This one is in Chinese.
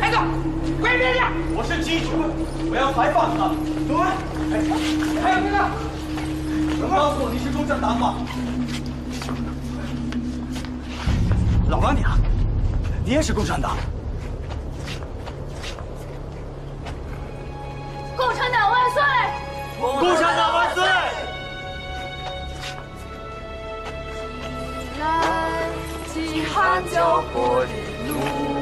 孩子回别去我是机器我要采访他。走哎还有那个能告诉我你是共产党吗老王娘你也是共产党。共产党万岁。共产党万岁。南饥寒交迫的路。